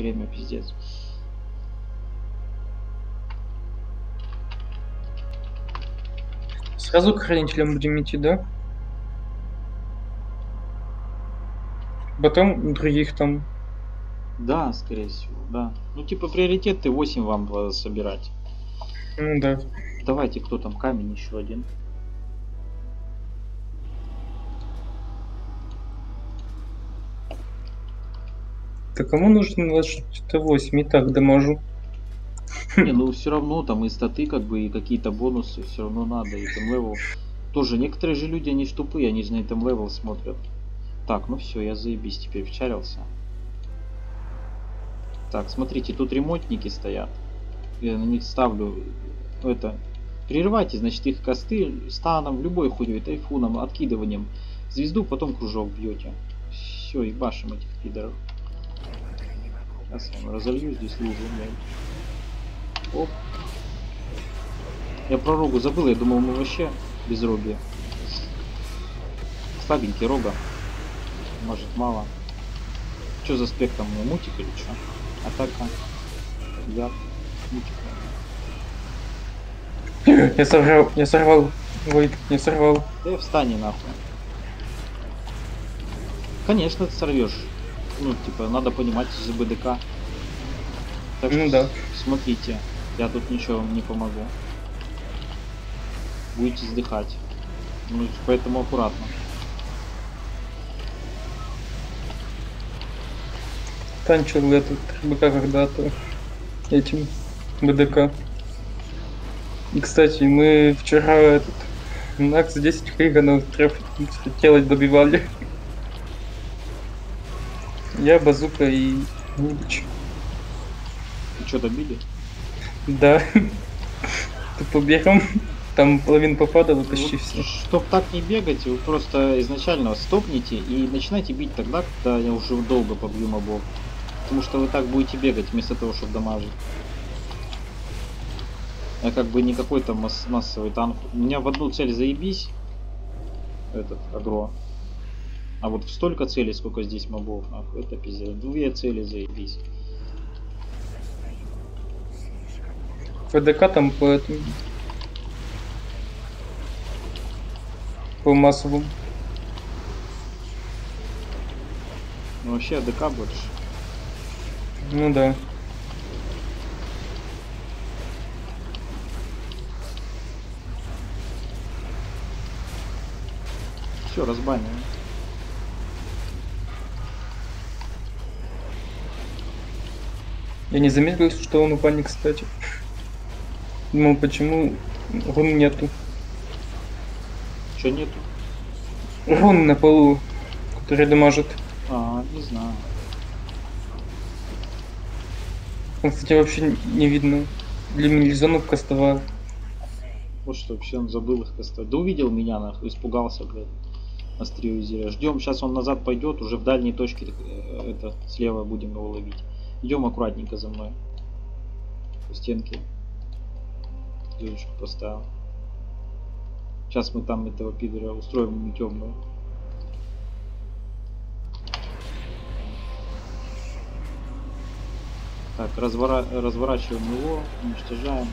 время пиздец. Сразу к хранителям будем идти, да? Потом других там. Да, скорее всего, да. Ну, типа, приоритеты 8 вам э, собирать. Ну да. Давайте, кто там, камень еще один. Так кому нужно 28? И так додамажу. Не, ну все равно там и статы, как бы, и какие-то бонусы все равно надо, и там левел. Тоже некоторые же люди, они ж тупые, они же на этом левел смотрят. Так, ну все, я заебись теперь вчарился. Так, смотрите, тут ремонтники стоят. Я на них ставлю это. Прерывайте, значит, их касты станом, любой хуйней, тайфуном, откидыванием. Звезду, потом кружок бьете. Все, и башим этих пидоров. Сейчас я вам разолью здесь лужу, блядь. Оп. Я про рогу забыл, я думал мы вообще без роги. Слабенький рога. Может мало. Что за спектом? Мутик или что? Атака. Я. Мутик. Я сорвал, я сорвал. Ой, не сорвал. Да встань нахуй. Конечно ты сорвешь. Ну, типа, надо понимать из БДК. Так Ну что да. смотрите, я тут ничего вам не помогу. Будете сдыхать. Ну, поэтому аккуратно. Танчил этот РБК когда-то этим БДК. И, кстати, мы вчера этот Накс 10 Хейганов треф делать добивали. Я, Базука и Нибич. Ты что, добили? Да. Тупо бегом. Там половина попадала почти Вот, все. Чтоб так не бегать, вы просто изначально стопните и начинайте бить тогда, когда я уже долго побью мобов. Потому что вы так будете бегать вместо того, чтобы дамажить. Я как бы не какой-то масс- массовый танк. У меня в одну цель заебись. Этот, агро. А вот в столько целей, сколько здесь мобов, нахуй, это пиздец. Две цели заебись. ПДК там по этому. По массовому. Ну вообще АДК больше. Ну да. Все, разбаним. Я не заметил, что он упал, кстати. Думал, почему рун нету. Че нету? Рун на полу, который дамажит. А, не знаю. Он, кстати, вообще не видно. Для милизонов кастовал. Вот что вообще он забыл их кастовать. Да увидел меня, нахуй, испугался, блядь. Острию зря. Ждем, сейчас он назад пойдет, уже в дальней точке э, это слева будем его ловить. Идем аккуратненько за мной. По стенке. Дырочку поставил. Сейчас мы там этого пидора устроим ему темную. Так, развора... разворачиваем его, уничтожаем.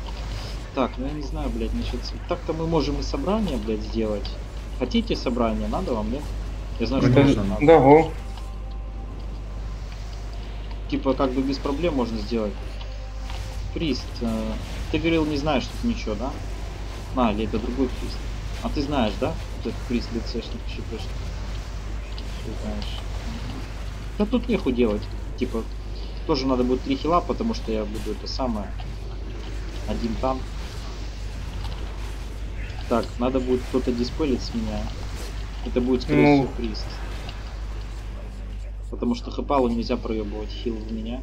Так, ну я не знаю, блядь, с- Так-то мы можем и собрание, блядь, сделать. Хотите собрание? Надо вам, нет? Я знаю, что нужно надо. да. Типа, как бы без проблем можно сделать. Прист, э, ты говорил, не знаешь тут ничего, да? А, или это другой прист. А ты знаешь, да? Вот этот прист ДЦшник, ЩПшник. Ты знаешь. Да тут неху делать. Типа, тоже надо будет три хила, потому что я буду это самое. Один танк. Так, надо будет кто-то диспелить с меня. Это будет, скорее Ну. всего, прист. Потому что хэпалу нельзя проебывать хил в меня.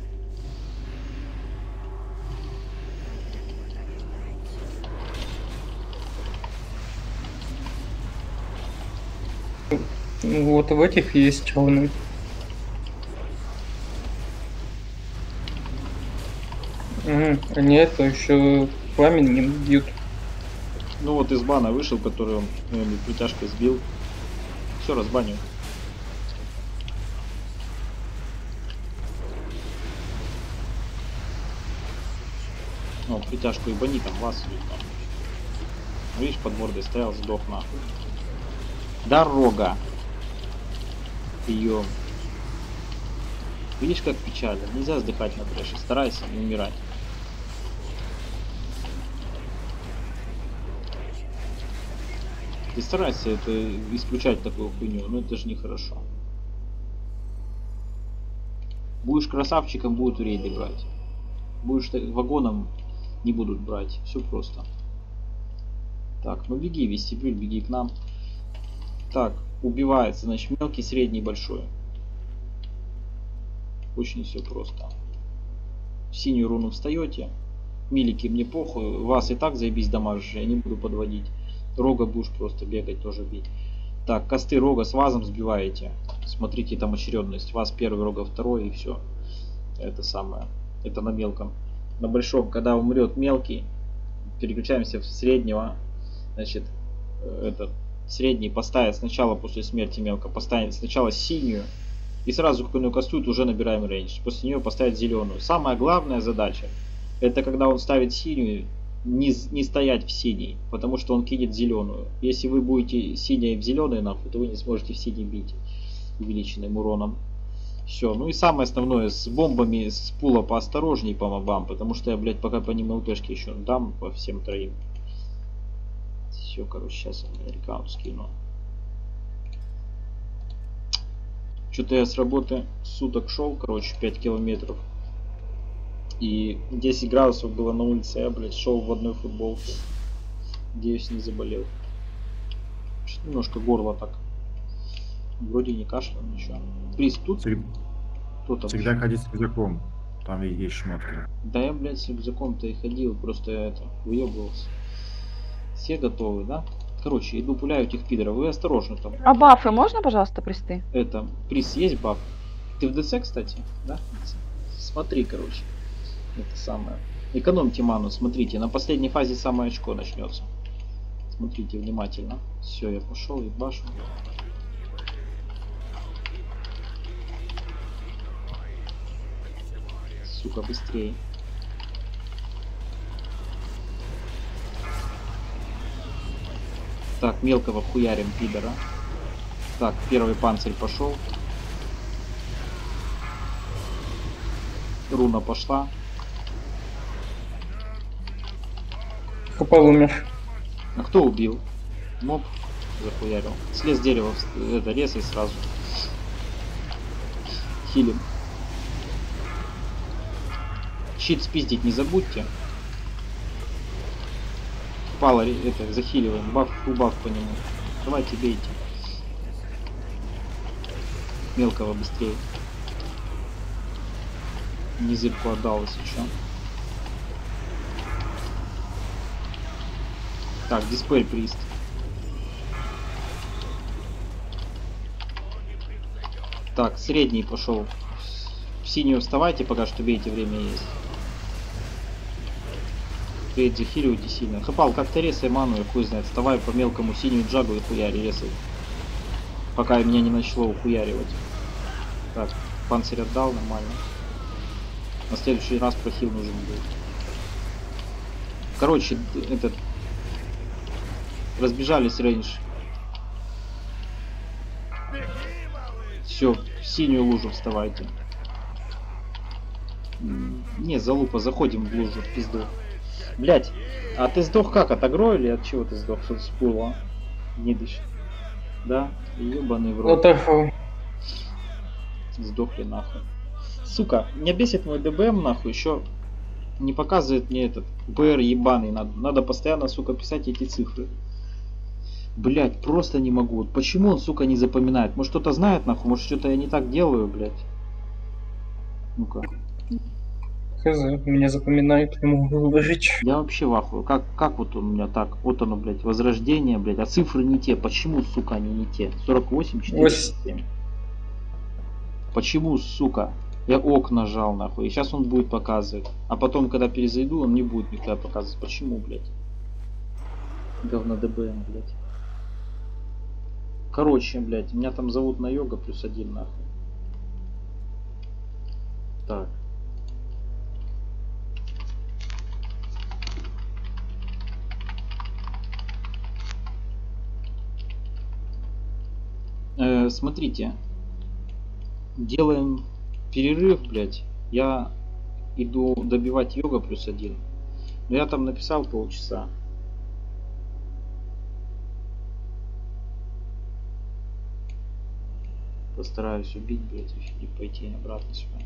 Вот в этих есть руны. Угу. Они это еще пламенем бьют. Ну вот из бана вышел, который он э, притяжкой сбил. Все, разбанил. Ну, притяжку и бани там вас идут там. Видишь, под мордой стоял, сдох нахуй. Дорога. Прием. Видишь, как печально. Нельзя вздыхать на трэше. Старайся не умирать. Ты старайся это исключать такую хуйню, но это же нехорошо. Будешь красавчиком, будут рейды брать. Будешь вагоном, не будут брать. Все просто. Так, ну беги, вестибюль, беги к нам. Так, убивается, значит, мелкий, средний, большой. Очень все просто. В синюю руну встаете. Милики, мне похуй. Вас и так заебись дамажишь, я не буду подводить. Рога будешь просто бегать, тоже бить. Так, косты рога с вазом сбиваете. Смотрите, там очередность. Вас первый, рога второй и все. Это самое. Это на мелком. На большом, когда умрет мелкий, переключаемся в среднего. Значит, э, этот средний поставит сначала после смерти мелко, поставит сначала синюю. И сразу, как он ее кастует, уже набираем рейндж. После нее поставить зеленую. Самая главная задача, это когда он ставит синюю, не, не стоять в синей, потому что он кинет зеленую. Если вы будете синяя в зеленой нахуй, то вы не сможете в синей бить увеличенным уроном. Все, ну и самое основное, с бомбами с пула поосторожней по мобам, потому что я, блядь, пока по ним ЛПшки еще дам по всем троим. Все, короче, сейчас американцу скину. Что-то я с работы суток шел, короче, 5 километров. И 10 градусов было на улице, я, блядь, шел в одной футболке. Надеюсь, не заболел. Немножко горло так. Вроде не кашлял, ничего. Приз тут? Кто там? Всегда ходи с рюкзаком. Там есть шмотки. Да я, блядь, с рюкзаком-то и ходил, просто я это, выебывался. Все готовы, да? Короче, иду пуляю этих пидоров, вы осторожно там. А бафы можно, пожалуйста, присты? Это, приз есть баф? Ты в ДЦ, кстати? Да? Смотри, короче. Это самое. Экономьте ману, смотрите, на последней фазе самое очко начнется. Смотрите внимательно. Все, я пошел и башу. Сука, быстрее. Так, мелкого хуярим пидора. Так, первый панцирь пошел. Руна пошла. Купал умер. А кто убил? Моб захуярил. Слез дерева, это резай сразу. Хилим. Щит спиздить не забудьте. Пала это захиливаем. Баф, убав по нему. Давайте бейте. Мелкого быстрее. Низырку отдал, если что. Так, диспель прист. Так, средний пошел. В синюю вставайте, пока что бейте, время есть. Перед захиливайте сильно. Хапал, как-то резай ману, я хуй знает. Вставай по мелкому синюю джагу и хуяри резай. Пока меня не начало ухуяривать. Так, панцирь отдал, нормально. На следующий раз прохил нужен будет. Короче, этот Разбежались рейндж. Все, в синюю лужу вставайте. Не, залупа, заходим в лужу, в пизду. Блять, а ты сдох как? От агро или от чего ты сдох? Что-то с пула? Не дышит. Да? Ебаный в рот. Сдохли нахуй. Сука, меня бесит мой ДБМ нахуй, еще не показывает мне этот БР ебаный. Надо, надо постоянно, сука, писать эти цифры. Блять, просто не могу. Вот почему он, сука, не запоминает? Может, кто-то знает, нахуй? Может, что-то я не так делаю, блять? Ну-ка. Хз, меня запоминает, не могу выложить. Я вообще в. Как, как вот у меня так? Вот оно, блядь, возрождение, блядь. А цифры не те. Почему, сука, они не те? 48, 47. Почему, сука? Я ок нажал, нахуй. И сейчас он будет показывать. А потом, когда перезайду, он не будет никогда показывать. Почему, блядь? Говно ДБМ, блядь. Короче, блядь, меня там зовут на йога плюс один нахуй. Так. Смотрите. Делаем перерыв, блядь. Я иду добивать йога плюс один. Но я там написал полчаса. Постараюсь убить, блядь, и пойти обратно сюда.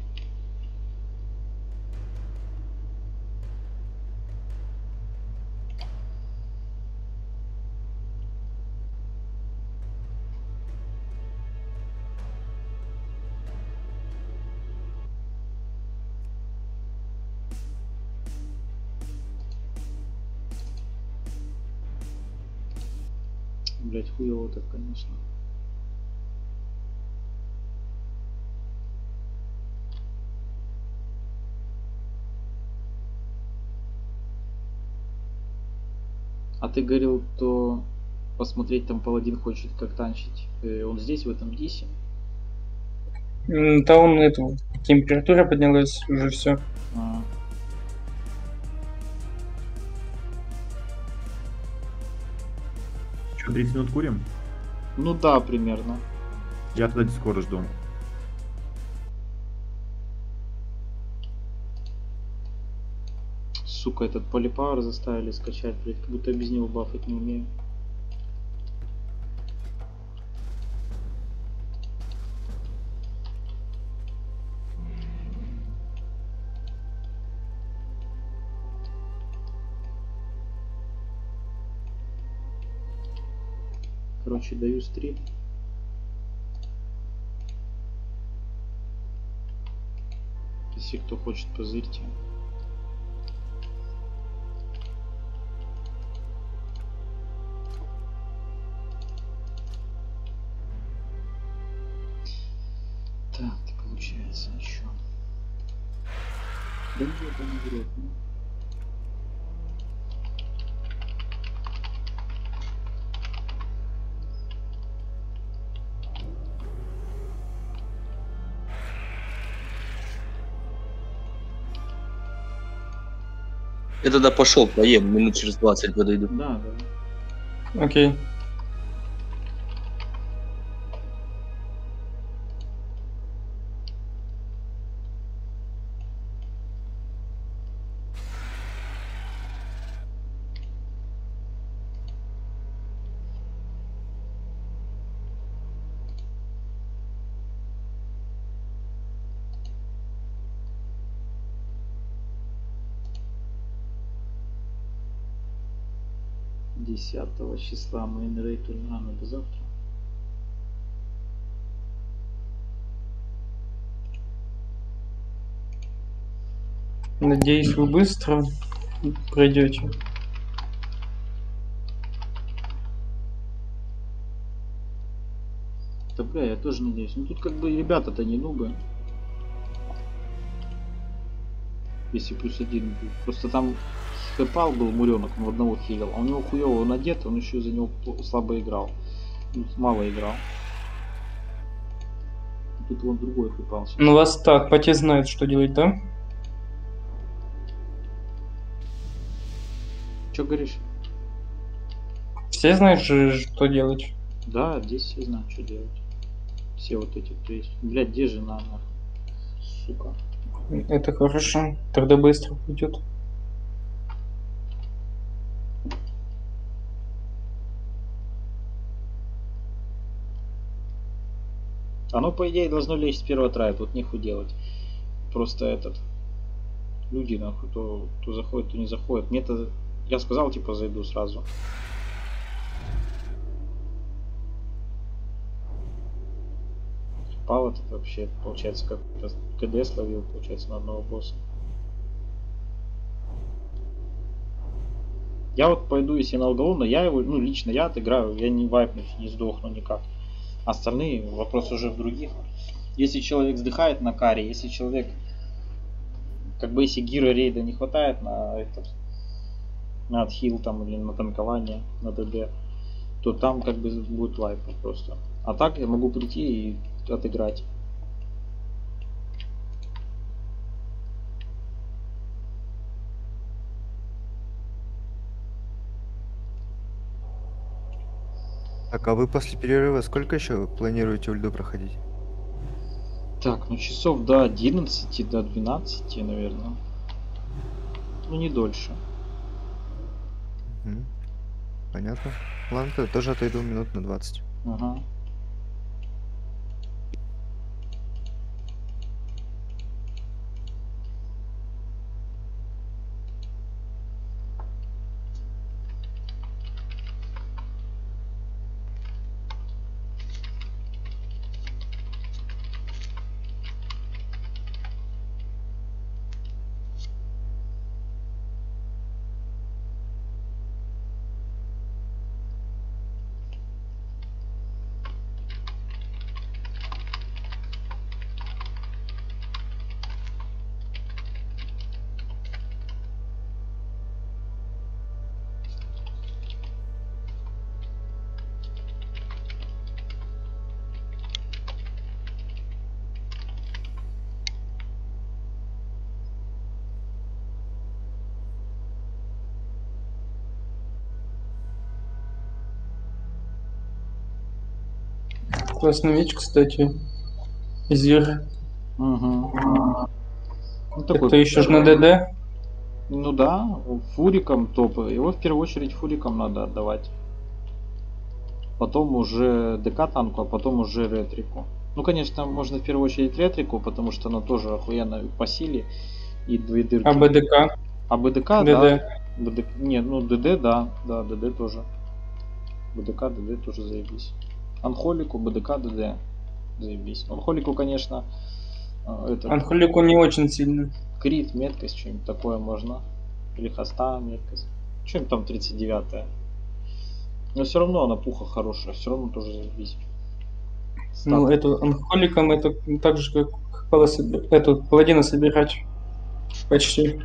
Ты говорил, то посмотреть там паладин хочет как танчить. Э, он здесь, в этом дисе? Да он эту температура поднялась, уже все. А. Что, 30 минут курим? Ну да, примерно. Я тогда скоро жду. Сука, этот полипауэр заставили скачать, блядь, как будто без него бафать не умею. Короче, даю стрим. Если кто хочет, позырьте. Я тогда пошел, поем, минут через 20 подойду. Да, да. Окей. Числа мейнрейт турнана до завтра. Надеюсь, вы быстро пройдете. Да бля, я тоже надеюсь. Ну тут как бы ребята-то не нубы. Если плюс один будет. Просто там Хэпал был Муренок, он в одного хилил, а у него хуево он одет, он еще за него слабо играл. Ну, мало играл. Тут он другой Хэпал. Ну вас так, Пати знает, что делать, да? Че говоришь? Все знают, что делать? Да, здесь все знают, что делать. Все вот эти, то есть, блядь, где жена, сука. Это хорошо, тогда быстро пойдет. Оно, по идее, должно лечь с первого трая, тут нехуй делать. Просто этот... Люди, нахуй, то, то заходят, то не заходят. Мне-то... Я сказал, типа, зайду сразу. Пал этот вообще, получается, как КД словил, получается, на одного босса. Я вот пойду, если на Алгалона, я его, ну, лично я отыграю, я не вайпнусь, не сдохну никак. Остальные вопросы уже в других. Если человек вздыхает на каре, если человек, как бы если гира рейда не хватает на этот, на отхил там или на танкование, на ДД, то там как бы будет лайп просто. А так я могу прийти и отыграть. Так, а вы после перерыва сколько еще планируете ульду проходить? Так, ну часов до 11, до 12, наверное. Ну не дольше. Мгм. Понятно. Ладно, то тоже отойду минут на 20. Ага. Классный меч, кстати. Зир. Угу. Ну, такой, Это еще ж на ДД. ну да, фуриком топ. Его в первую очередь фуриком надо отдавать. Потом уже ДК танку, а потом уже ретрику. Ну, конечно, можно в первую очередь ретрику, потому что она тоже охуенно по силе. И две дырки. А БДК? А БДК, да. ДД. БД... Не, ну ДД, да. Да, ДД тоже. БДК, ДД тоже заебись. Анхолику, БДК, ДД. Заебись. Анхолику, конечно, а, это, Анхолику не очень сильно. крит, меткость, что-нибудь такое можно. Или хоста, меткость. Что-нибудь там 39 -е. Но все равно она пуха хорошая, все равно тоже заебись. Ну, Стат. эту анхоликом это так же, как эту паладина собирать. Почти.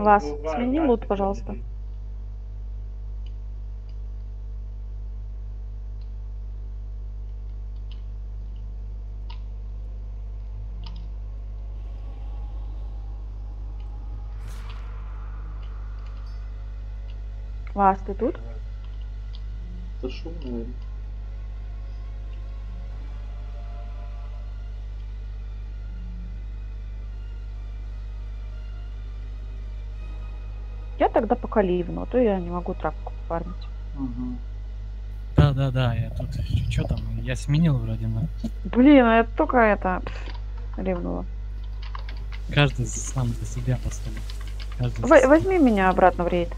Вас, смени лут, пожалуйста. Вас, ты тут? Зашел, наверное. Я тогда пока ливну, а то я не могу травку фармить. Угу. Да, да, да, я тут что там, я сменил вроде, но Блин, а я только это пф, ливнула. каждый сам за себя за- возьми меня обратно в рейд.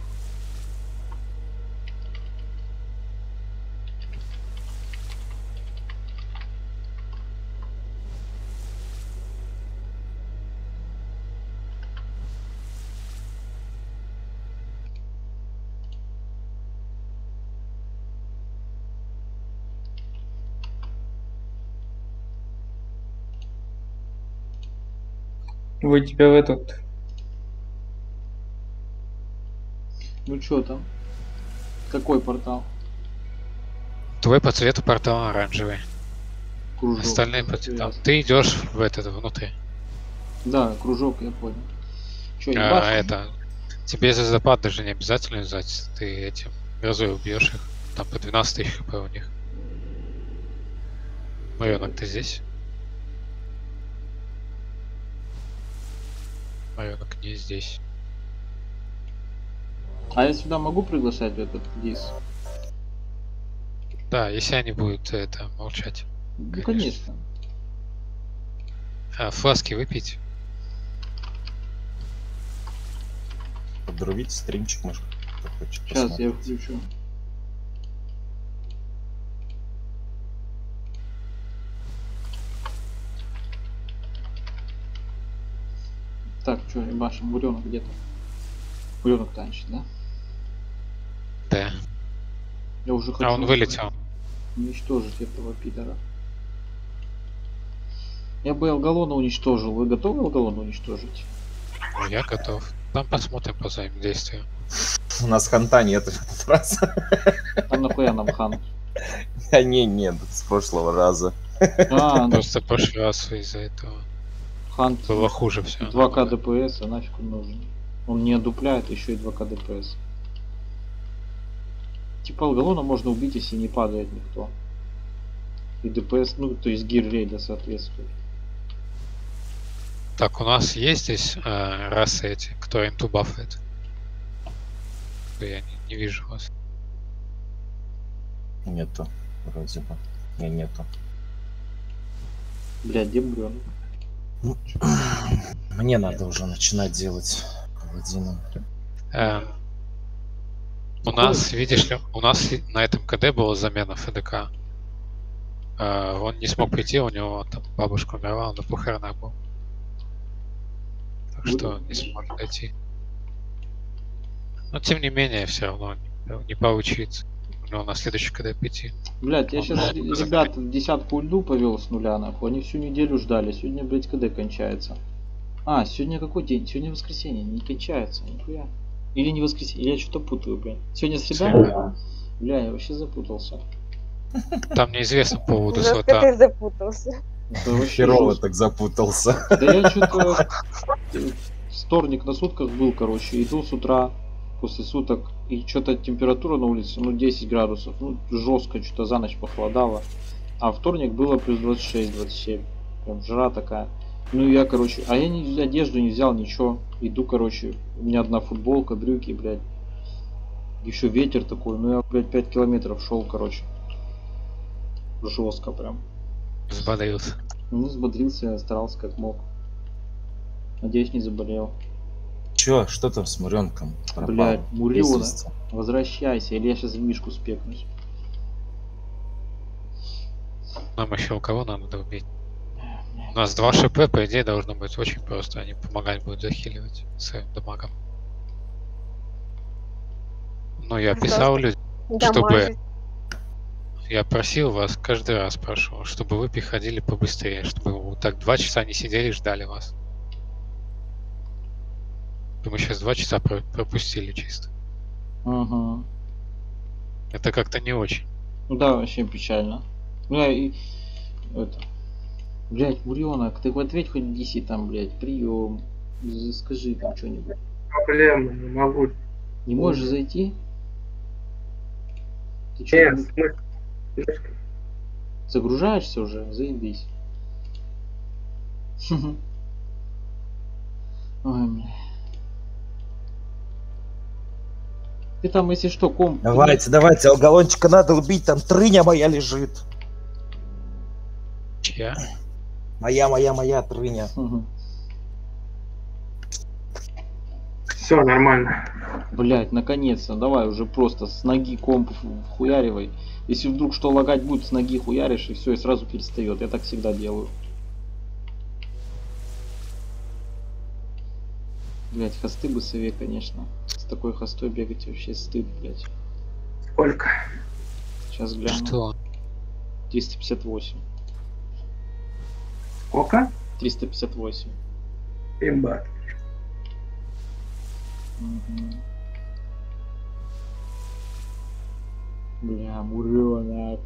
Вы тебя в этот... Ну что там? Какой портал? Твой по цвету портал оранжевый. Кружок. Остальные по цветам. Ты идешь в этот внутрь. Да, кружок, я понял. Че, А, это. Тебе за запад даже не обязательно взять. Ты этим грозой убьешь их. Там по 12 тысяч хп у них. Маренок, ты здесь? Маренок не здесь. А я сюда могу приглашать в этот дис? Да, если они будут это молчать. Ну, Конечно. конечно. А, фласки выпить. Подрубить стримчик, может, кто хочет Сейчас я включу. Так, что, ебашим, буренок где-то? Буренок танчит, да? Да. Я уже хочу А он вылетел. уничтожить этого пидора. Я бы Алгалона уничтожил. Вы готовы Алгалона уничтожить? Ну, Я готов. Там посмотрим по взаимодействию. У нас ханта нет в этот раз. А нахуя нам хан? А не, нет, с прошлого раза. А, ну, Просто прошлый раз из-за этого хан было хуже все. 2к ДПС, а нафиг он нужен? Он не одупляет, еще и 2к ДПС. Типа Алгалона можно убить, если не падает никто. И ДПС, ну, то есть гир рейда соответствует. Так, у нас есть здесь э, расы эти, кто инту бафает? Я не, не вижу вас. Нету, вроде бы. Не, нету. Блядь, где буренок? Мне надо уже начинать делать паладином. Э, у нас, видишь ли, у нас на этом КД была замена ФДК. Э, он не смог прийти, у него там бабушка умерла, он на похоронах был. Так что не смог дойти. Но тем не менее, все равно не, не получится. У него на следующий КД прийти. Блядь, я Он сейчас ребят в десятку льду повел с нуля, нахуй. Они всю неделю ждали. Сегодня, блядь, КД кончается. А, сегодня какой день? Сегодня воскресенье, не кончается, нихуя. Или не воскресенье, или я что-то путаю, блядь. Сегодня среда? Среда. Бля, я вообще запутался. Там неизвестно по поводу слота. ты запутался. Херово так запутался. Да я что-то вторник на сутках был, короче, иду с утра после суток, и что-то температура на улице, ну, 10 градусов, ну, жестко, что-то за ночь похолодало. А вторник было плюс 26-27, прям жара такая. Ну, я, короче, а я не, одежду не взял, ничего. Иду, короче, у меня одна футболка, брюки, блядь. Еще ветер такой, ну, я, блядь, 5 километров шел, короче. Жестко прям. Взбодрился. Ну, взбодрился, я старался как мог. Надеюсь, не заболел. Чё, что там с Муренком? Блядь, Мурена, возвращайся, или я сейчас в мишку спекнусь. Нам еще у кого надо добить? У нас два ШП, по идее, должно быть очень просто. Они помогать будут захиливать своим дамагом. Ну, я писал людям, чтобы... Я просил вас, каждый раз прошу, чтобы вы приходили побыстрее, чтобы вот так два часа не сидели и ждали вас. Мы сейчас два часа про- пропустили чисто. Ага. Это как-то не очень. Ну да, вообще печально. Бля, и... Это... Блять, Буренок, ты ответь хоть Диси там, блядь, прием. Скажи там что-нибудь. Проблема, не могу. Не можешь зайти? Ты чё, Нет, смысле? загружаешься уже? Заебись. Ой, бля. Ты там, если что, комп... Давайте, давайте, алгалончика надо убить, там трыня моя лежит. Чья? Моя, моя, моя трыня. Все нормально. Блять, наконец-то, давай уже просто с ноги комп хуяривай. Если вдруг что лагать будет, с ноги хуяришь и все, и сразу перестает. Я так всегда делаю. Блять, хосты бы сове, конечно. С такой хостой бегать вообще стыд, блять. Сколько? Сейчас гляну. Что? 358. Сколько? 358. Имба. Мгм. Бля, муренок.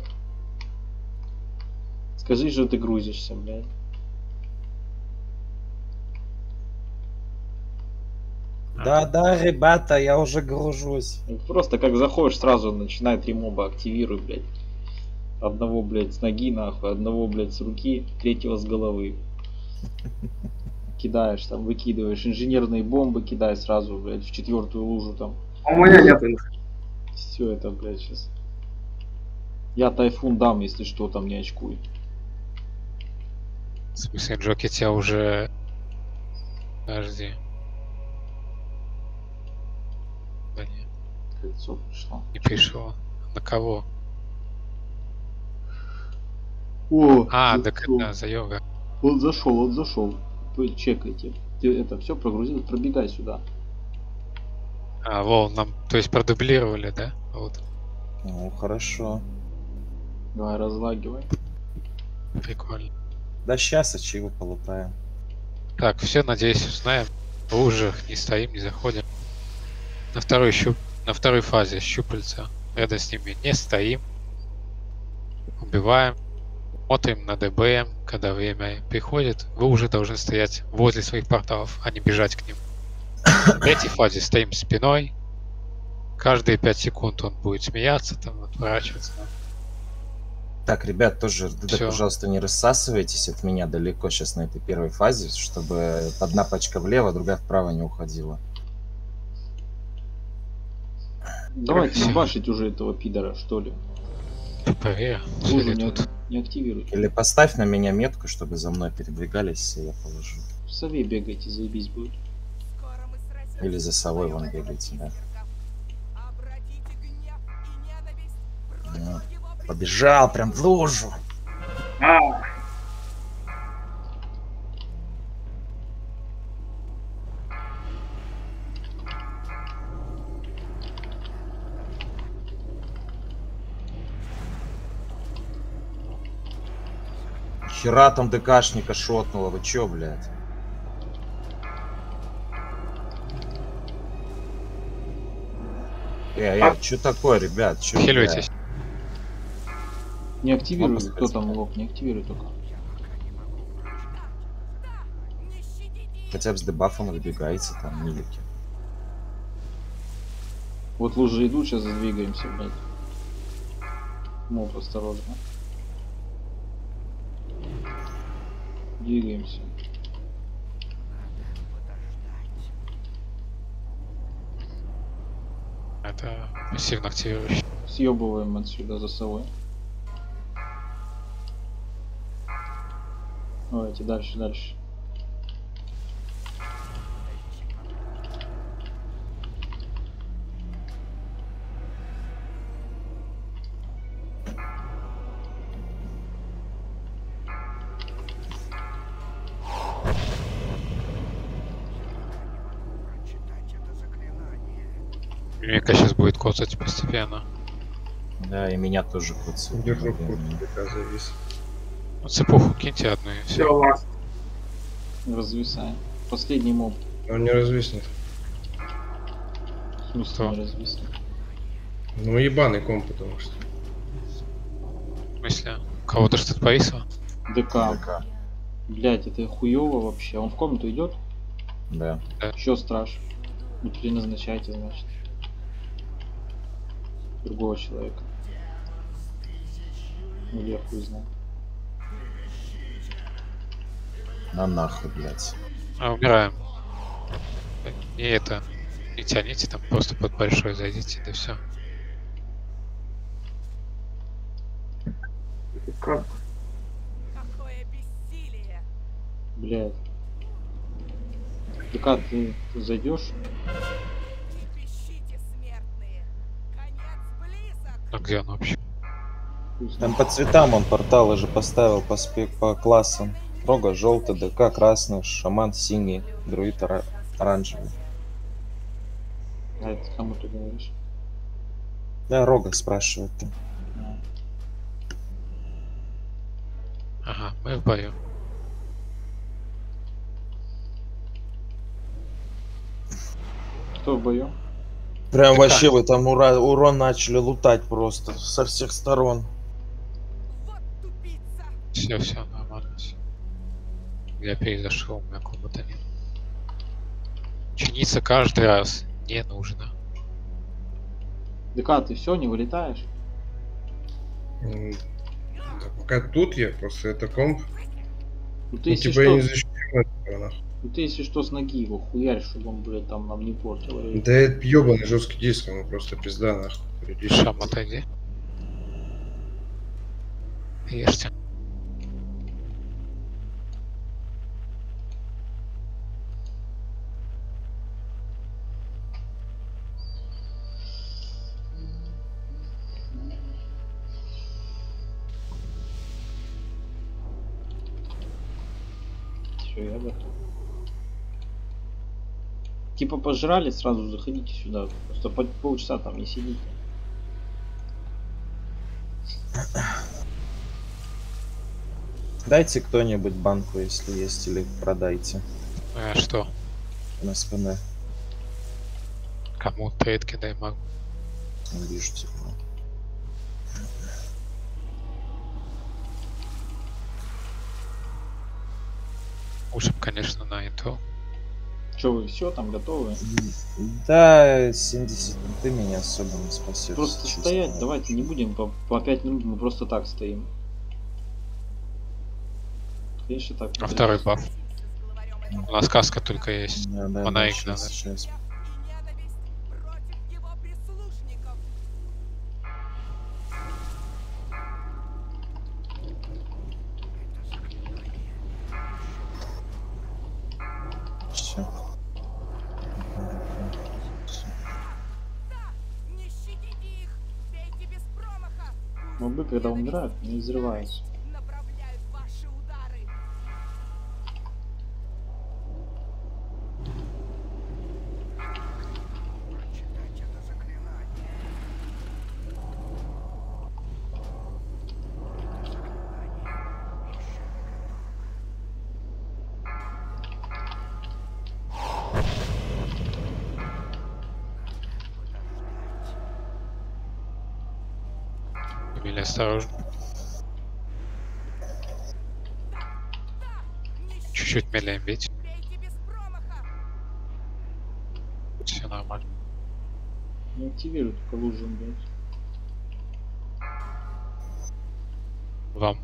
Скажи, что ты грузишься, блядь. Да-да, ребята, я уже гружусь. Просто как заходишь, сразу начинает три моба активируй, блядь. Одного, блядь, с ноги, нахуй, одного, блядь, с руки, третьего с головы. Кидаешь там, выкидываешь инженерные бомбы, кидай сразу, блядь, в четвертую лужу там. А У меня нет инфы. Все это, блядь, сейчас. Я тайфун дам, если что, там не очкуй. В смысле, Джоки тебя уже... Подожди. Да не, Кольцо пришло. не пришло. На кого? О, А, так это за йога. Он зашел, он зашел. Вы чекайте. Ты это все прогрузил, пробегай сюда. А, вол, нам, то есть продублировали, да? Вот, Ну, хорошо. Давай, разлагивай. прикольно. Да сейчас очеву полутаем. Так, все, надеюсь, узнаем. В лужах не стоим, не заходим. На второй щуп... на второй фазе щупальца. Рядом с ними не стоим. Убиваем. Смотрим на ДБМ, когда время приходит. Вы уже должны стоять возле своих порталов, а не бежать к ним. В третьей фазе стоим спиной. Каждые 5 секунд он будет смеяться, там, отворачиваться. Так, ребят, тоже, Всё. пожалуйста, не рассасывайтесь от меня далеко сейчас на этой первой фазе, чтобы одна пачка влево, другая вправо не уходила. Давайте Всё. башить уже этого пидора, что ли. Лужу Или не, тут. не активируйте. Или поставь на меня метку, чтобы за мной передвигались, и я положу. В сове бегайте, заебись будет. Или за совой вон бегайте, да. Ну, побежал прям в лужу. А, Хера там ДКшника шотнуло, вы чё, блядь? Эй, эй, чё такое, ребят? Чё, Хилюйтесь. Не активируй, Можно кто сказать. там лоб, не активируй только. Хотя бы с дебафом выбегаете там, милики. Вот лужи идут, сейчас задвигаемся, блядь. Моб, осторожно. Двигаемся. Это пассивно активирующий. Съебываем отсюда за собой. Давайте дальше, дальше. Коцать постепенно. Да, и меня тоже куцают. держу куртку, ДК завис. Ну, цепуху киньте одну и Все, все. Развисаем. Последний моб. Он не развиснет. смысле Что? не развести? Ну ебаный комп, потому что. В смысле? Кого-то что-то повесило? ДК. ДК. Блять, это хуево вообще. Он в комнату идет? Да. Еще страж. Не переназначайте, значит. Другого человека. Или я хуй знаю. На нахуй, блядь. А, умираем. И это, не тяните там, просто под большой зайдите, да все. Как? Блять. ДК, ты, ты зайдешь? А где он вообще? Там по цветам он порталы же поставил по, спе- по классам. Рога желтый, ДК красный, шаман синий, друид ора- оранжевый. А это кому ты говоришь? Да, Рога спрашивает. Ага, мы в бою. Кто в бою? Прям ДК. вообще вы там ура- урон начали лутать просто со всех сторон. Все, все, нормально все. Я перезашел, у меня комната нет. Чиниться каждый раз не нужно. ДК, ты все, не вылетаешь? Да пока тут я, просто это комп. Ну ты, Ну, типа я не что, защитил этого, нахуй. Ну ты, если что, с ноги его хуярь, чтобы он, блядь, там нам не портил. Да это ебаный жесткий диск, ему просто пизда нахуй. Прилично. Шам, отойди. Ешьте. Все, я готов. Типа пожрали, сразу заходите сюда. Просто по полчаса там не сидите. Дайте кто-нибудь банку, если есть, или продайте А что? на СПН. Кому трейд кидай могу. Не вижу типа. Лучше б, конечно, на интро. Че вы все там готовы? Да, 70 ты меня особо не спасешь. Просто честно. стоять, давайте не будем по, по 5 минут, мы просто так стоим. Конечно так. А второй баф. У нас каска только есть. Да, да, Она да, их надо. щас. Когда умирают, не взрываются. Осторожно. Чуть-чуть медленнее бить. Все нормально. Не активируй только лужу, блядь. Вам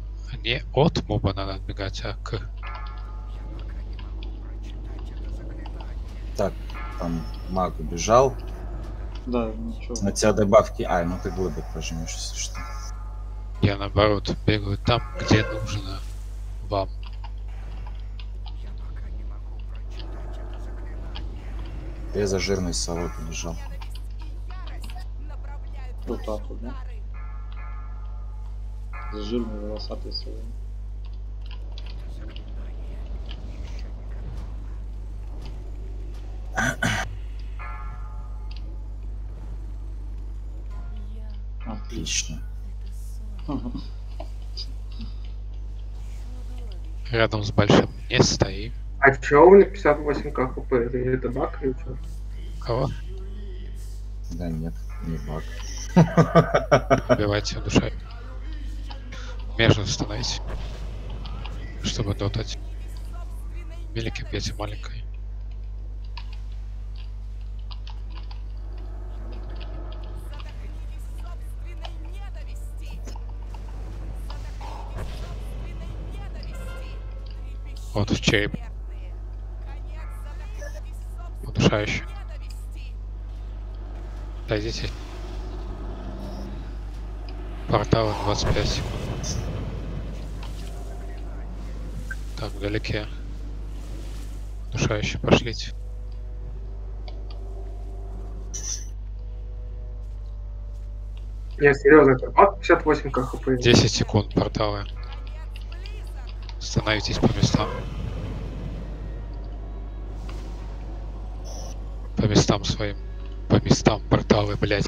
не от моба надо отбегать, а к. Так, там маг убежал. Да, ничего. На тебя добавки. А, ну ты глыбок пожмешь, если что. Я наоборот бегаю там, где нужно вам. Я за жирной совой побежал. Вот так вот, да? За жирной волосатой совой. Отлично. Рядом с большим не стоим. А чё у меня 58 КХП? Это, это баг или чё? Кого? Да нет, не баг. Убивайте душой. Между становитесь. Чтобы дотать. Великий бейте маленькой. Вот в череп. Удушающий. Дойдите. Порталы 25 секунд. Так, вдалеке. Удушающий, пошлите. Нет, серьезно, это 58 КХП. 10 секунд порталы. Становитесь по местам. По местам своим. По местам порталы, блять.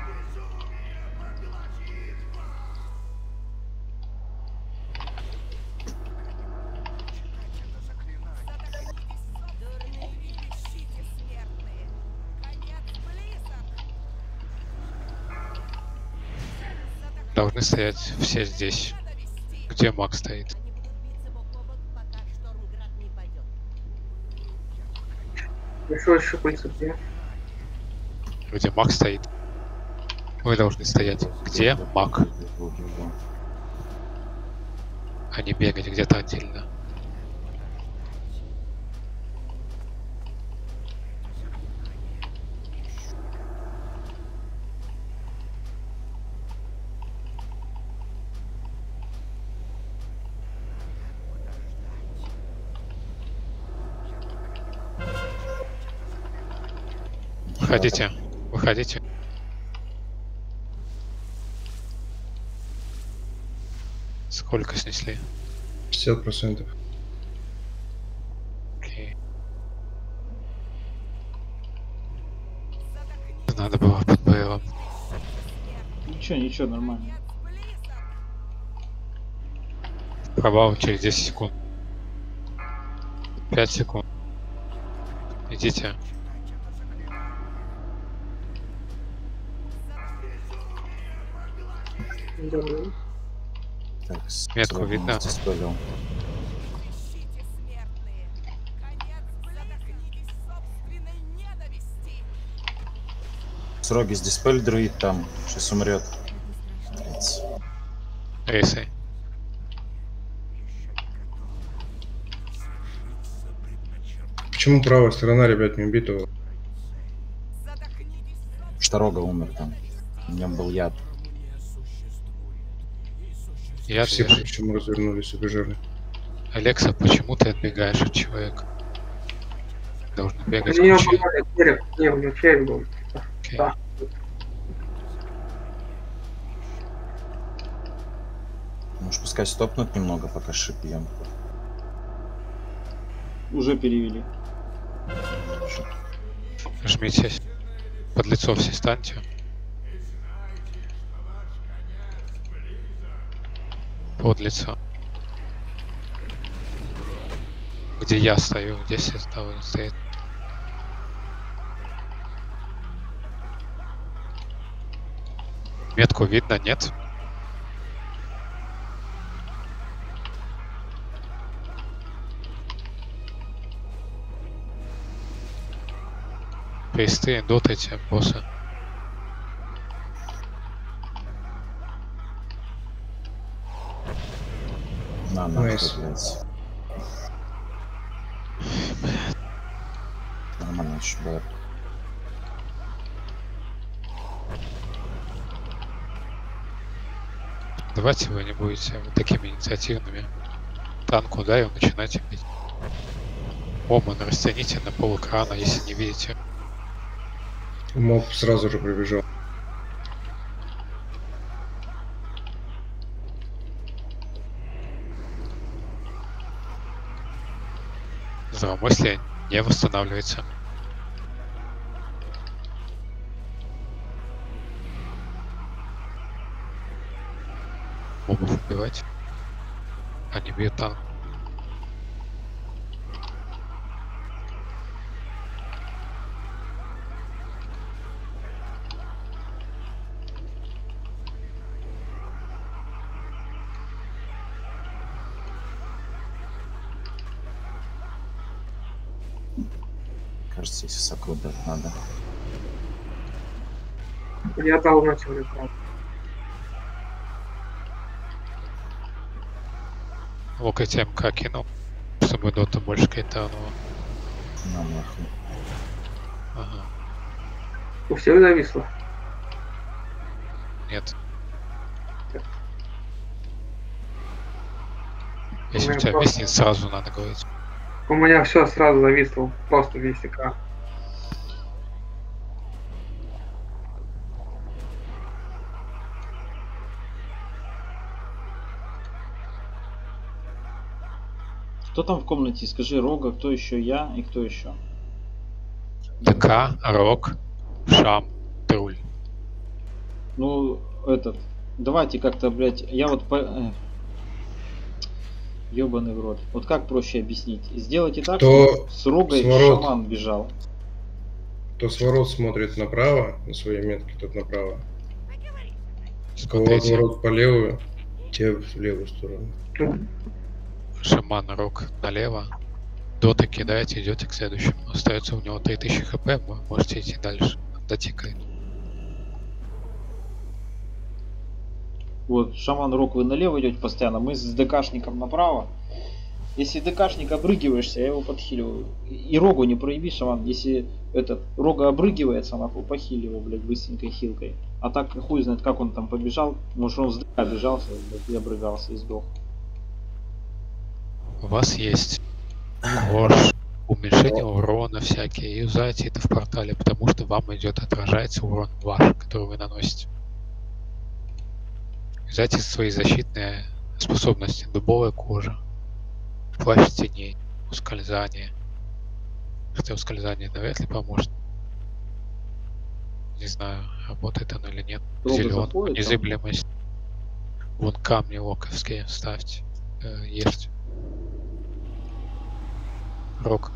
Должны стоять все здесь. Где Мак стоит? Еще еще принципе. Где Мак стоит? Вы должны стоять. Где Мак? А не бегать где-то отдельно. Выходите. Выходите. Сколько снесли? 50%. Окей. Надо было под боевым. Ничего, ничего, нормально. Пробал через 10 секунд. 5 секунд. Идите. Так, Метку видно? здесь повел. Сроги с диспель друид там, сейчас умрет. Рейсы. Почему правая сторона, ребят, не убита? Шторога умер там. В нем был яд. Я Все почему развернулись, убежали. Алекса, почему ты отбегаешь от человека? Должен бегать Мне ключи. помогает череп, не, у него череп был. Окей. Да. Может, пускай стопнут немного, пока шип пьем. Уже перевели. Жмитесь. Под лицо все станьте. Под лицо. Где я стою, где стою- стоит. Метку видно, нет? Пейсты, дотайте, босса. На, на, Найс. блядь. Нормально, еще было. Давайте вы не будете вот такими инициативными. Танк ударил, начинайте бить. Оман растяните на пол экрана, если не видите. Моб сразу же прибежал. Здравомыслие не восстанавливается. Мобов убивать. Они бьют танк. Кажется, если сокру дать надо. Я дал на теорию правда. Локоть МК кинул, чтобы дота больше кайтанула. На нахуй. Ага. У всех зависло. Нет. Если у меня тебя просто- виснет, сразу надо говорить. У меня все сразу зависло. Просто весь экран. Кто там в комнате? Скажи, Рога, кто еще? Я и кто еще? ДК, Рок, Шам, Труль. Ну, этот. Давайте как-то, блядь, я вот по... э, Ёбаный в рот. Вот как проще объяснить? Сделайте так, Кто чтобы с Рогой сворот? шаман бежал. Кто с ворот смотрит направо, на свои метки, тот направо. У кого ворот по левую, те в левую сторону. Шаман, Рок налево. Дота кидаете, идете к следующему. Остается у него 3000 хп, вы можете идти дальше. Дотикает. Вот, шаман Рок, вы налево идете постоянно, мы с ДКшником направо. Если ДКшник обрыгиваешься, я его подхиливаю. И Рогу не прояви, шаман. Если этот Рога обрыгивается, нахуй, похили его, блядь, быстренькой хилкой. А так хуй знает, как он там побежал. Может он с ДК бежался, блядь, и обрыгался и сдох. У вас есть ложь, уменьшение урона всякие. Юзайте это в портале, потому что вам идет отражается урон ваш, который вы наносите. Юзайте свои защитные способности. Дубовая кожа, плащ теней, ускользание. Хотя ускользание навряд ли поможет. Не знаю, работает оно или нет. Долго незыблемость. Вон камни локовские ставьте. Э, ешьте. Рок.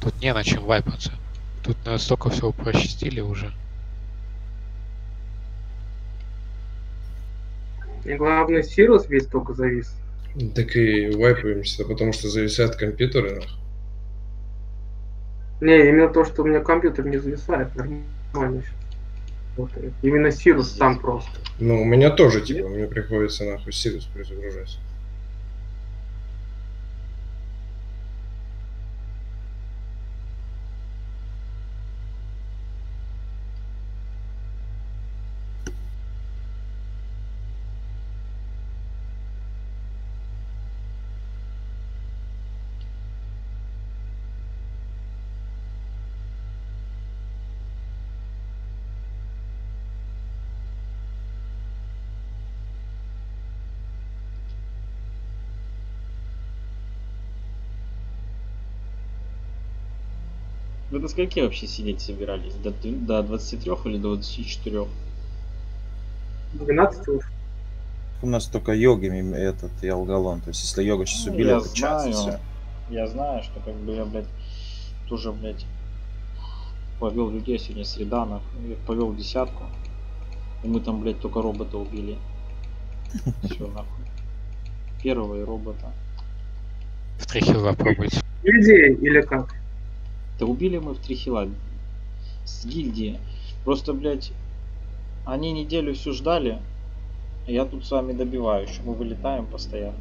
Тут не на чем вайпаться. Тут настолько все упрочистили уже. И главное, Сирус весь только завис. Так и вайпаемся, потому что зависят компьютеры. нахуй. Не, именно то, что у меня компьютер не зависает, нормально сейчас. Именно Сирус там просто. Ну, у меня тоже, типа, мне приходится нахуй Сириус перезагружать. До скольки вообще сидеть собирались? До, до 23 или до 24? 12 уж. У нас только йогами этот и алгалон. То есть, если йога сейчас Ну, убили, я это час. Я знаю, что как бы я, блядь, тоже, блядь, повел людей сегодня среда. Я повел десятку. И мы там, блядь, только робота убили. Все, нахуй. Первого и робота. В три хила пробуйте. Людей или как? Да убили мы в три хила. С гильдии. Просто, блядь, они неделю всю ждали. а Я тут с вами добиваю еще. Мы вылетаем постоянно.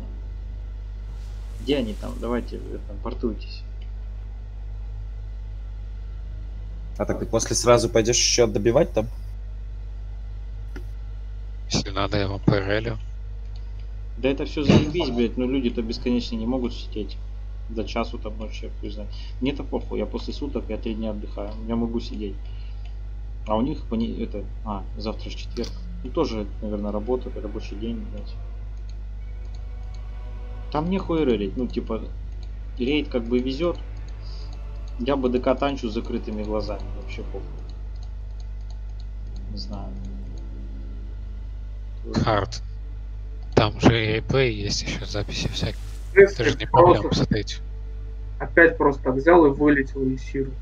Где они там? Давайте это, портуйтесь. А так ты после сразу пойдешь еще добивать там? Если надо, я вам ПРЛю. Да это все заебись, блядь, но люди-то бесконечно не могут сидеть. До часу там вообще, хуй знает. Мне-то похуй, я после суток, я три дня отдыхаю. Я могу сидеть. А у них это. А, завтра же четверг. Ну тоже, наверное, работа, рабочий день, блядь. Там не рейдить, ну типа, рейд как бы везет. Я бы ДК танчу с закрытыми глазами, вообще похуй. Не знаю. Хард. Там же реплей есть еще записи всякие. Принципе, Это же не проблема просто смотреть. опять просто взял и вылетел из Сирус.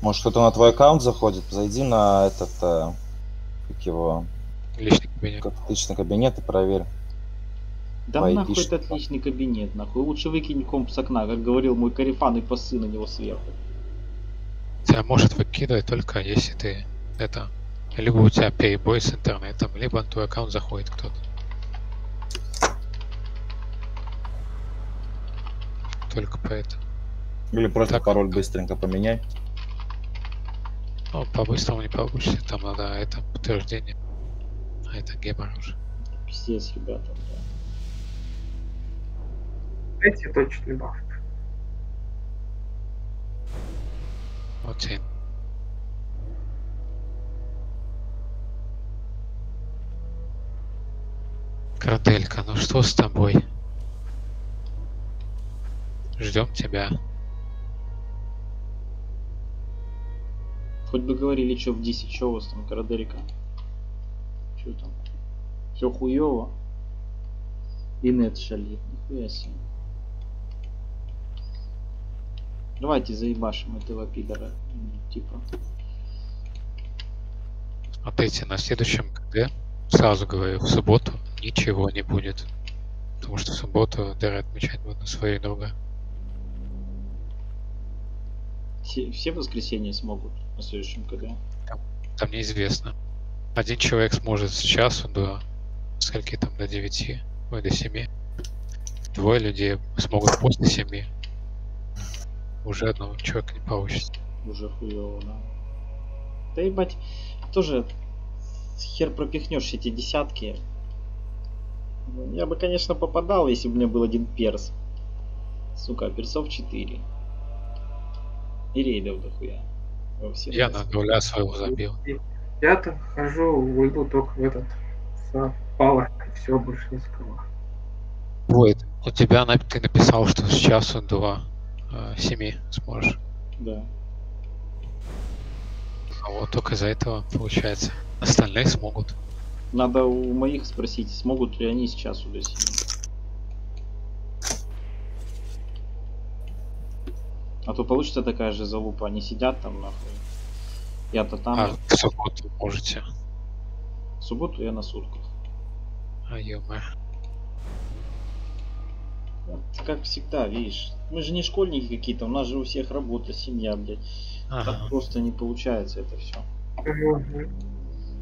Может, кто-то на твой аккаунт заходит? Зайди на этот, э, как его, Личный кабинет. как личный кабинет и проверь. Да По нахуй IP-шке. это отличный кабинет, нахуй. Лучше выкинь комп с окна, как говорил мой карифан, и пасы на него сверху. Тебя может выкидывать только если ты это... Либо у тебя перебой с интернетом, либо на твой аккаунт заходит кто-то. Только поэтому. Или просто Так. пароль быстренько поменяй. Ну, по-быстрому не получится, там надо это подтверждение. А это гемор уже. Пиздец, ребята. Эти точный баф. Вот тебе. Кротелька, ну что с тобой? Ждем тебя. Хоть бы говорили, что в 10, что у вас там, Карадерика? Что там? Все хуево. И нет шалит. Нихуя себе. Давайте заебашим этого пидора. Типа. Смотрите, на следующем КД, сразу говорю, в субботу ничего не будет. Потому что в субботу Дэр отмечать будут свои друга. Все, все в воскресенье смогут на следующем КД. Там неизвестно. Один человек сможет с часу до скольки там до 9, ой, до 7. Двое людей смогут после 7. Уже одного человека не получится. Уже хуево, да. Да ебать, тоже хер пропихнешь эти десятки. Я бы, конечно, попадал, если бы у меня был один перс. Сука, персов 4. И рейдов дохуя. Во всех Я на нуля своего забил. Я-то хожу, уйду только в этот с пала, все больше не с кого. Вот. У тебя ты написал, что с часу до э, 7 сможешь. Да. А вот только из-за этого получается. Остальные смогут. Надо у моих спросить, смогут ли они с часу до 7. А то получится такая же залупа. Они сидят там нахуй. Я-то там. А в субботу можете. В субботу я на сутках. А. Вот, как всегда, видишь. Мы же не школьники какие-то, у нас же у всех работа, семья, блядь. Ага. Так просто не получается это все.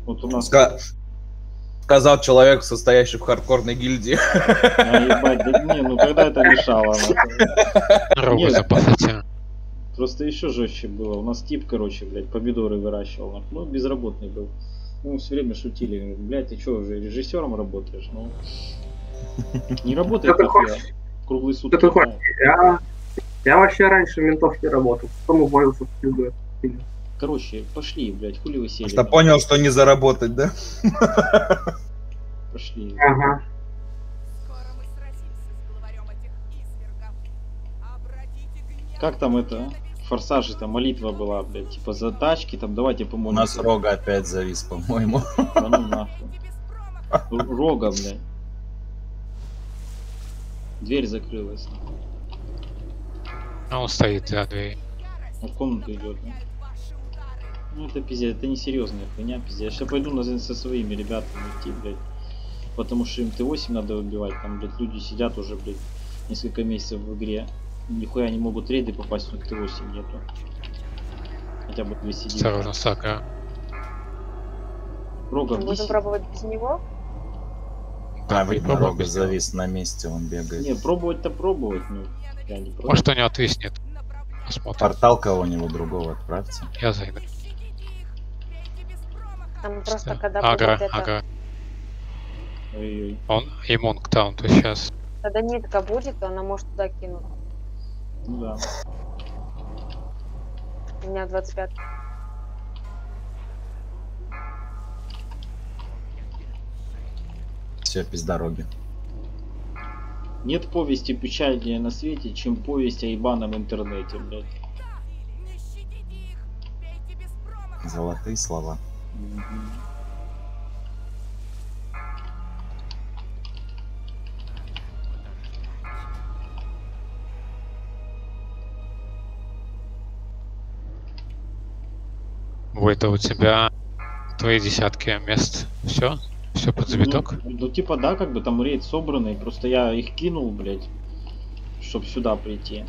Вот у нас... Ска- Сказал человек, состоящий в хардкорной гильдии. А, ебать, да не, ну когда это мешало? Нет, запасайте. Просто еще жестче было. У нас тип, короче, блядь, помидоры выращивал. нахуй. Ну, безработный был. Ну, все время шутили. Блядь, ты что, уже режиссером работаешь? Ну, не работает хочешь? а круглые сутки. Что ты хочешь? да. Я, я вообще раньше в ментовке работал, потом уволился в. Короче, пошли, блядь, хули вы сели. Что понял, что не заработать, да? Пошли. Ага. Как там это? а? В Форсаже там молитва была, блядь, типа за тачки, там давайте У помолимся. нас рога опять завис, по-моему. Да ну нахуй. Рога, блядь. Дверь закрылась. А он стоит за дверью. Он в комнату идет, да? Ну это пиздец, это несерьезная хуйня, пиздец. Я сейчас пойду на со своими ребятами идти, блядь. Потому что им Т8 надо выбивать, там, блядь, люди сидят уже, блядь, несколько месяцев в игре. Нихуя не могут рейды попасть, у них Т8 нету. Хотя бы две сидит. Осторожно, Сака. Рога, Будем пробовать без него? Да, вы видно, рога завис на месте, он бегает. Не, пробовать-то пробовать, ну, я не против. Может, он не отвиснет. Посмотрим. Портал кого-нибудь другого отправьте. Я зайду. Там просто Да. когда Ага, будет это, ага. Ой-ой. Он иммун к таунту сейчас. когда нитка будет, то она может туда кинуть. Ну да. У меня 25. Все, пизда роги. Нет повести печальнее на свете, чем повесть о ебаном интернете, блядь. Золотые слова. Вот это у тебя твои десятки мест. Все? Все под завиток? Ну, ну, типа да, как бы там рейд собранный, просто я их кинул, блядь, чтобы сюда прийти.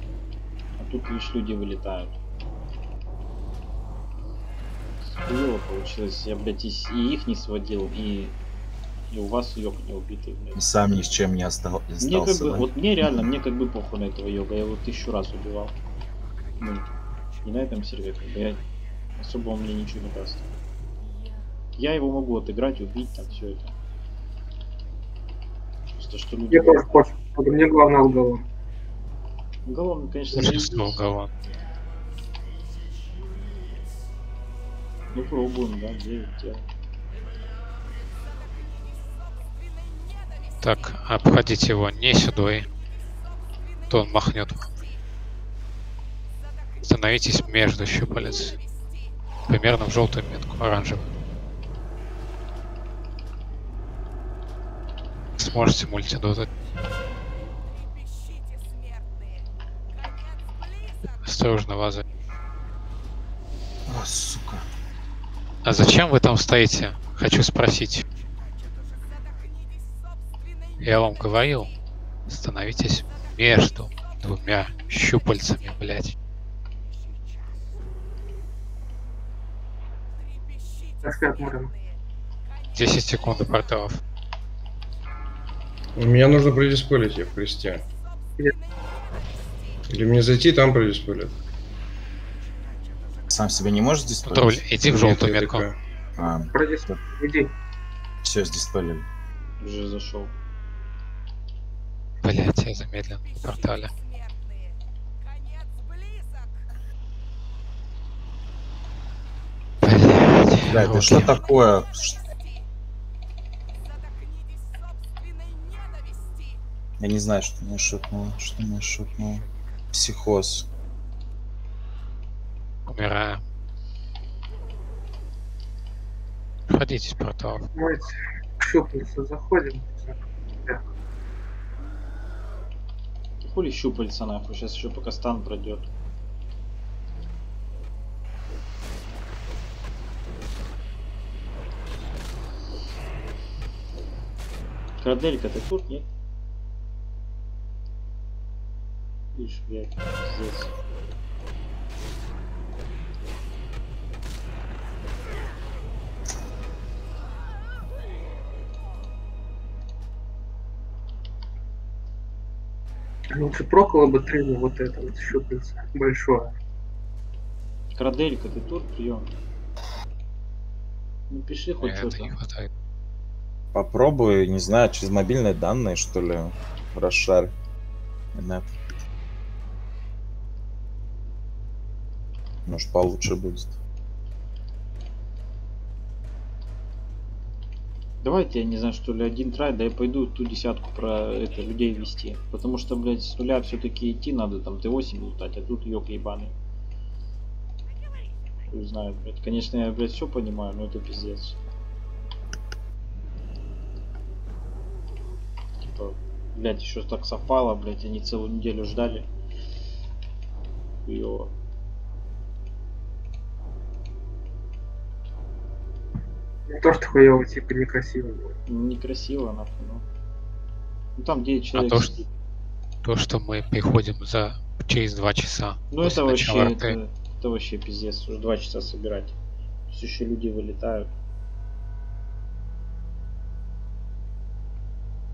А тут лишь люди вылетают. Хуёво получилось. Я, блядь, и, их не сводил, и, и у вас йог не убитый, блядь. И сам ни с чем не остал- Мне как остался, бы, да? вот мне реально, мне как бы похуй на этого йога, я его тысячу раз убивал. Ну, и на этом сервере, как бы я особо он мне ничего не даст. Я его могу отыграть, убить, там все это. Просто что люди... Мне тоже пофиг. Мне главное алголон. Голон, конечно, Большинство заебись. Ну пробуем, да, 9 дел. Так, обходите его не сюда. То он махнет вам. Становитесь между щупалец. Примерно в желтую метку, оранжевую. Сможете мультидотать. Осторожно, ваза. О, сука. А зачем вы там стоите? Хочу спросить. Я вам говорил, становитесь между двумя щупальцами, блядь. Мурин. 10 секунд до порталов. Меня нужно предиспылить, я в кресте. Или мне зайти, там предиспылят? Сам себя не можешь здесь Тролль, иди в желтую метку. А. Иди. все, здесь спалили. Уже зашел. Блять, я замедлен в портале. Блять, Бля, это что такое? Я не знаю, что меня шутнуло. Что меня шутнуло. Психоз. Умираю. Ходите из порталов. Давайте к щупальцу заходим. Хули щупальца нахуй, сейчас еще пока стан пройдет. Краделька, ты тут, нет? Ишь, блядь, пиздец. Лучше проколо бы тренер вот это вот щупальце большое. Краделька, ты тут, прием. Ну пиши хоть что-то. это не хватает. Попробуй, не знаю, через мобильные данные, что ли, расшарь. Нет. Может, получше будет. Давайте, я не знаю, что ли, один трай, да я пойду ту десятку про это людей вести. Потому что, блядь, с нуля все-таки идти надо, там Т8 лутать, а тут ёк ебаный. Хуй знает, блядь. Конечно, я, блядь, все понимаю, но это пиздец. Типа, блядь, еще так совпало, блядь, они целую неделю ждали. Хуёво. Не то, что хуево, типа некрасиво было. Некрасиво, нахуй, ну. Ну там 9 А человек то, что, то, что мы приходим за через два часа. Ну это вообще, это, это вообще пиздец, уже два часа собирать. Есть еще люди вылетают.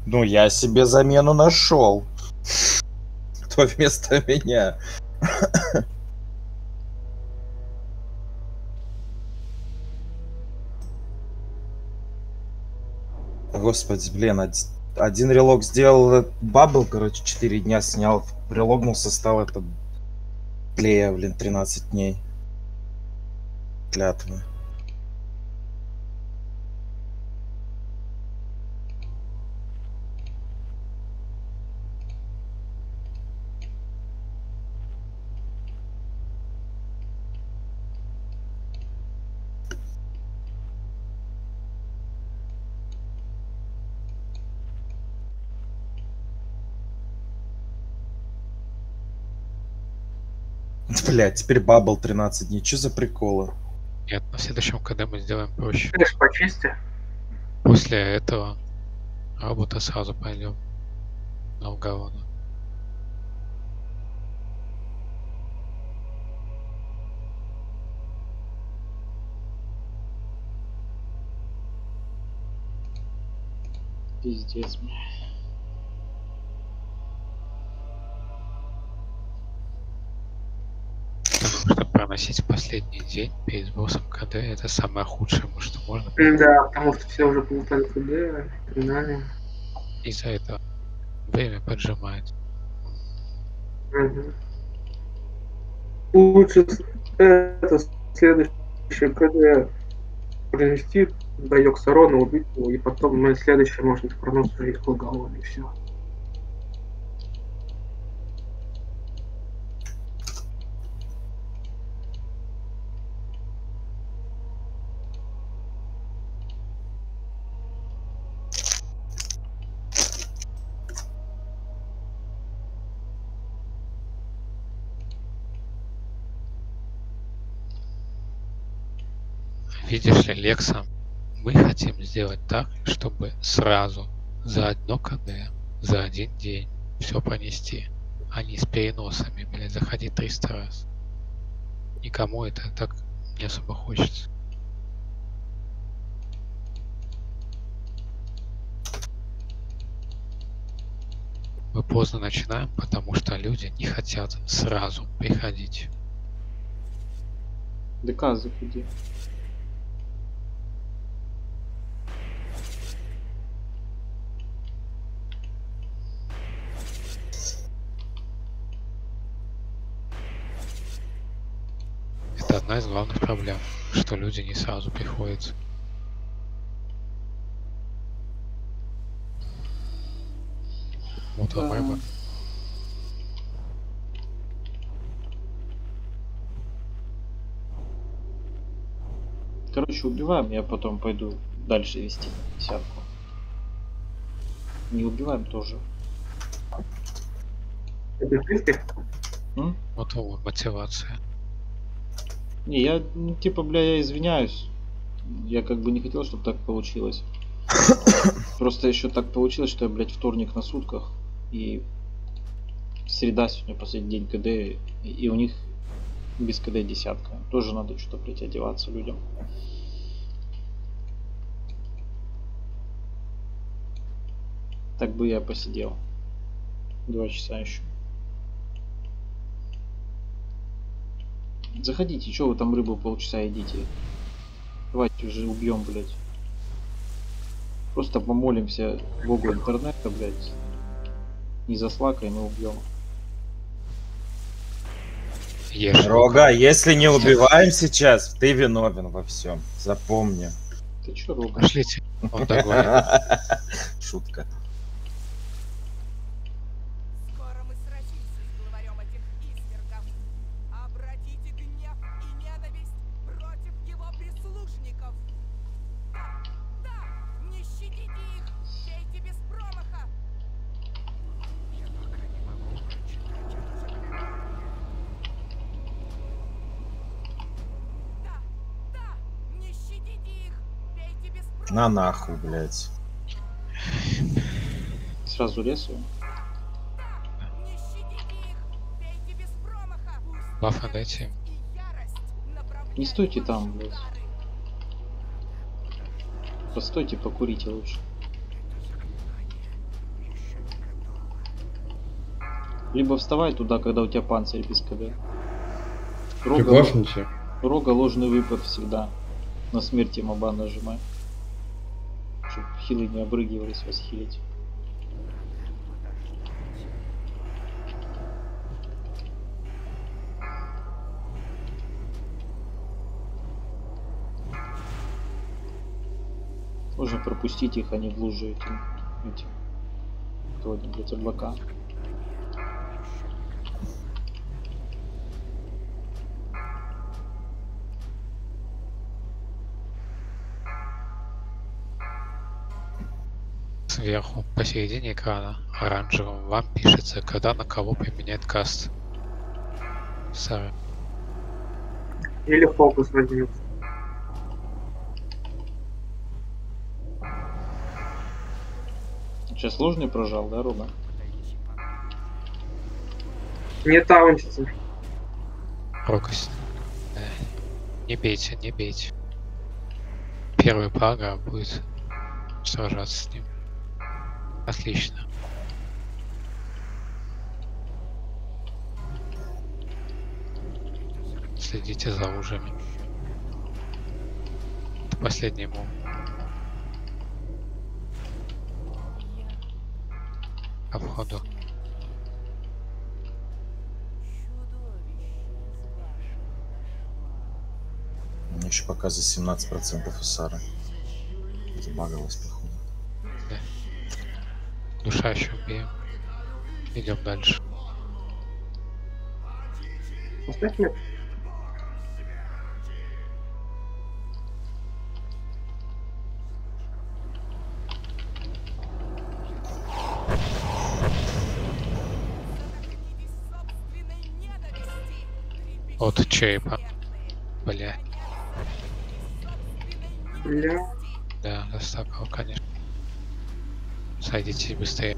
Ну, я себе замену нашел. Кто вместо меня? Господи, блин, од- один релог сделал э, бабл, короче, 4 дня снял, релогнулся, стал это клея, блин, 13 дней. Клятвы. Блять, теперь бабл 13 дней. Что за приколы? Нет, на следующем КД мы сделаем проще. Кэш почисти. После этого робота сразу пойдем на угороду. Пиздец, бля. Что проносить последний день перед боссом КД это самое худшее, что можно. Да, потому что все уже полутали КД, финали. Из-за этого время поджимает. Мгм. Лучше это следующее КД провести, боек Сарона, убить его, и потом на следующее можно пронос уже их и все. Лекса, мы хотим сделать так, чтобы сразу за одно КД, за один день все пронести, а не с переносами, блядь, заходить 300 раз. Никому это так не особо хочется. Мы поздно начинаем, потому что люди не хотят сразу приходить. ДК заходи. Это одна из главных проблем, что люди не сразу приходят. Вот вам Да. рыба. Короче, убиваем, я потом пойду дальше вести десятку. Не убиваем тоже. Это? М? Вот вот мотивация. Не, я, ну, типа, бля, я извиняюсь. Я как бы не хотел, чтобы так получилось. Просто еще так получилось, что я, блядь, вторник на сутках. И среда сегодня последний день КД. И, у них без КД десятка. Тоже надо что-то, блядь, одеваться людям. Так бы я посидел. Два часа еще. Заходите, что вы там рыбу полчаса едите? Давайте уже убьем, блядь. Просто помолимся Богу интернета, блядь. Не заслакай, но убьем. Ешь. Рога, если не убиваем сейчас, ты виновен во всем. Запомни. Ты чё, Рога? Пошлите. Он договорит. Шутка. На нахуй, блядь. Сразу рисую. Не щадите их, бейте без промаха. Пусть Бафа дайте Не стойте там, блядь. Постойте, покурите лучше. Либо вставай туда, когда у тебя панцирь без КД. Рога, рога ложный выпад всегда. На смерти моба нажимай. Чтоб хилы не обрыгивались вас хилить. Можно пропустить их, они в луже эти, эти кто блядь, облака. Сверху, посередине экрана, оранжевым, вам пишется, когда на кого применяет каст. Сара. Или фокус возьмется. Сейчас сложный прожал, да, Рома? Не таунчится. Рокость. Э, Не бейте, не бейте. Первый пага будет сражаться с ним. Отлично. Следите за ужами. Это последний мув. По входу. У меня еще показывает 17% Усара. Забагалась, походу. Душа еще убьем. Идем дальше. Поставь мне. От черепа. Бля. Бля. Да, застакал, конечно. Садитесь быстрее.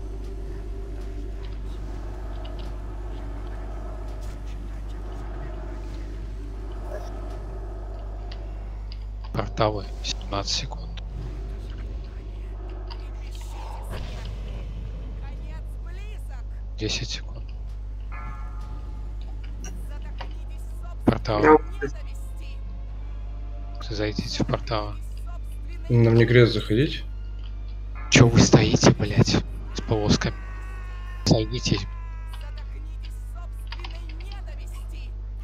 Порталы 17 секунд. Десять секунд. Портал. Я Зайдите в портал. Нам не крест заходить? Че вы стоите, блять, с полосками? Сойдитесь.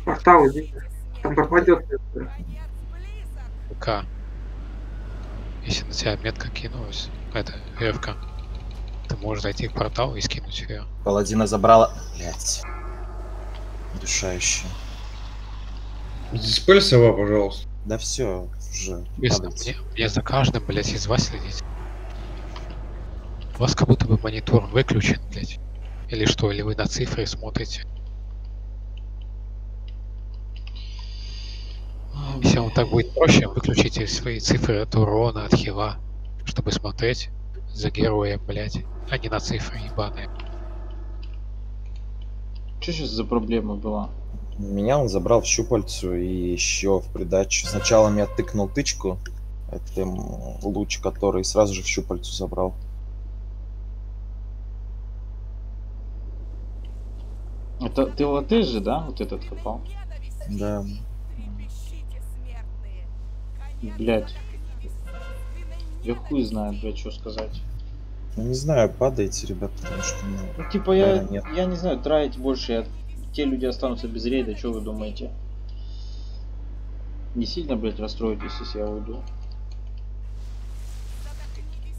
портал иди. Там пропадет. К. Если на тебя метка кинулась, это РФК, ты можешь зайти в портал и скинуть ее. Паладина забрала. Блять. Душающая. Диспель сова, пожалуйста. Да все, уже. Падайте. мне, мне за каждым, блять, из вас следить. У вас как будто бы монитор выключен, блять. Или что, или вы на цифры смотрите. Если вам так будет проще, выключите свои цифры от урона, от хила, чтобы смотреть за героем, блять, а не на цифры ебаные. Что сейчас за проблема была? Меня он забрал в щупальцу и еще в придачу. Сначала меня тыкнул тычку, это луч, который сразу же в щупальцу забрал. Это ты латеш же, да? Вот этот копал? Да. Блять. Я хуй знаю, блядь, что сказать. Ну не знаю, падайте, ребят, потому что ну, Ну, типа, я, нет. я не знаю, тратить больше, я- те люди останутся без рейда, что вы думаете? Не сильно, блядь, расстроитесь, если я уйду.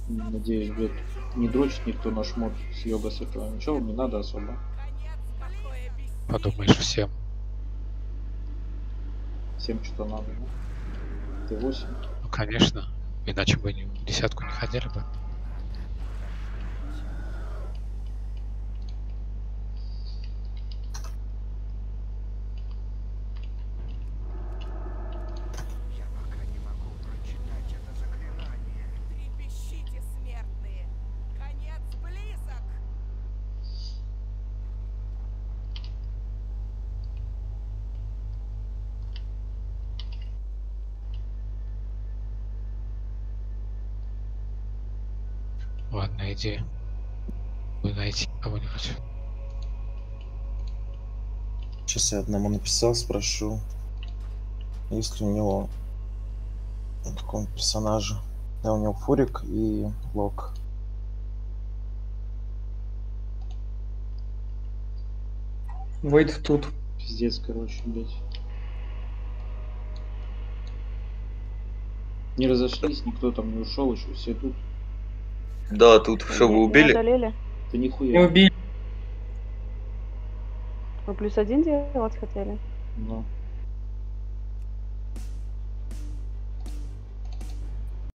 Надеюсь, блядь, не дрочит никто наш мод с йога с этого. Ничего вам не надо особо. Подумаешь всем. Всем что-то надо? Ты 8. Ну конечно, иначе бы не, десятку не ходили бы. Иди. Вы найти кого-нибудь. Сейчас я одному написал, спрошу, есть ли у него какого персонажа. Да, у него Фурик и Лок. Вейт тут. Пиздец, короче, блядь. Не разошлись, никто там не ушел, еще все тут. Да, тут что, вы Не убили? Да Не нихуя. убили. Вы плюс один делать хотели? Ну.